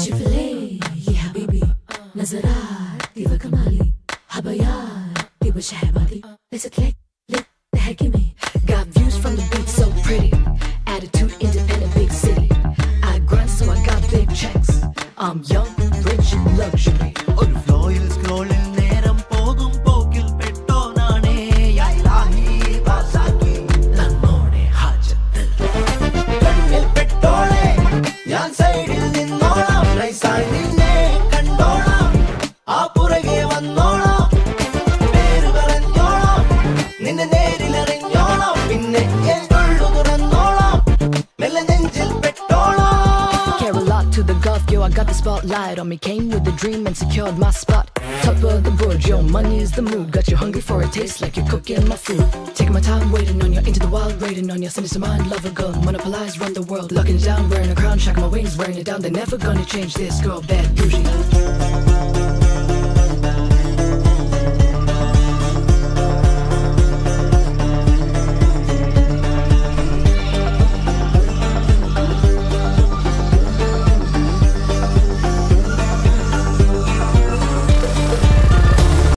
شوفلي يا حبيبي نظرات ديفا كمالي حبايات ديفا شهباتي Let's click, lick, تحكمي Got views from the beach so pretty Attitude independent big city I grind so I got big checks I'm young, rich, luxury നിന്നെ നേരിലറിഞ്ഞോളാം പിന്നെ N കൊള്ളു തുറന്നോളാം മെല്ലെ നെഞ്ചിൽ പെട്ടോളാം Care a lot to the Gulf, yo, I got the spotlight on me. Came with a dream and secured my spot. Top of the board, yo, money is the mood. Got you hungry for a taste like you're cooking my food. Taking my time, waiting on you, into the wild, waiting on you. Send it to mind, love a girl, monopolize, run the world. Locking it down, wearing a crown, shacking my wings, wearing it down. They're never gonna change this girl, bad bougie.